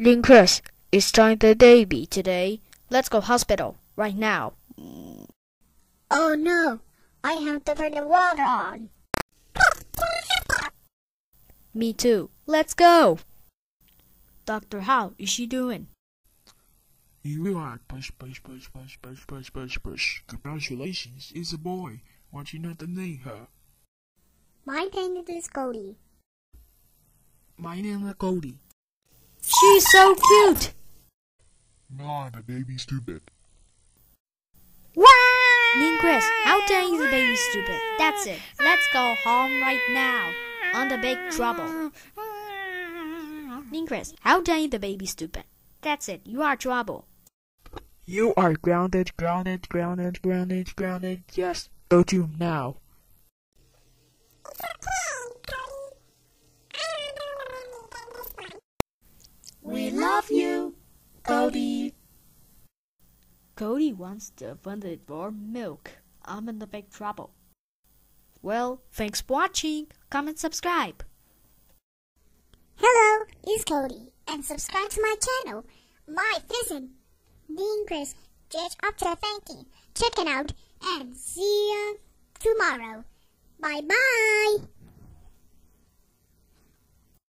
Lynn it's time the baby today. Let's go hospital right now. Oh no, I have to turn the water on. Me too. Let's go. Doctor, how is she doing? You are push, push, push, push, push, push, push, push. Congratulations, it's a boy. Want you not to name her? My name is Cody. My name is Cody. She's so cute. Nah, the baby's stupid. Lynn Grantz, how dare you the baby stupid? That's it. Let's go home right now. On the big trouble. Lynn Grantz, how dare you the baby stupid? That's it. You are trouble. You are grounded, grounded, grounded, grounded, grounded. Yes, go to now. We love you, Cody. Cody wants the warm milk. I'm in the big trouble. Well, thanks for watching. Comment, subscribe. Hello, it's Cody, and subscribe to my channel. My vision, Dean Chris, Judge After Thanking. Check it out, and see you tomorrow. Bye bye.